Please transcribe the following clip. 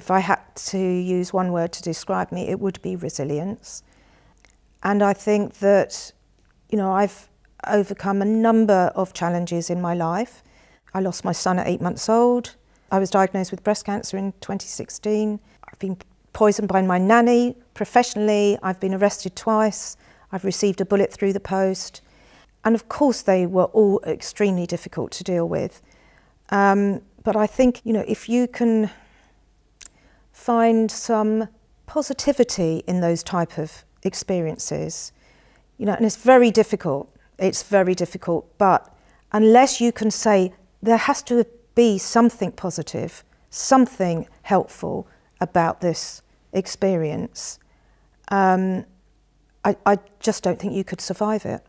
if I had to use one word to describe me, it would be resilience. And I think that, you know, I've overcome a number of challenges in my life. I lost my son at eight months old. I was diagnosed with breast cancer in 2016. I've been poisoned by my nanny professionally. I've been arrested twice. I've received a bullet through the post. And of course, they were all extremely difficult to deal with. Um, but I think, you know, if you can find some positivity in those type of experiences, you know, and it's very difficult. It's very difficult. But unless you can say there has to be something positive, something helpful about this experience, um, I, I just don't think you could survive it.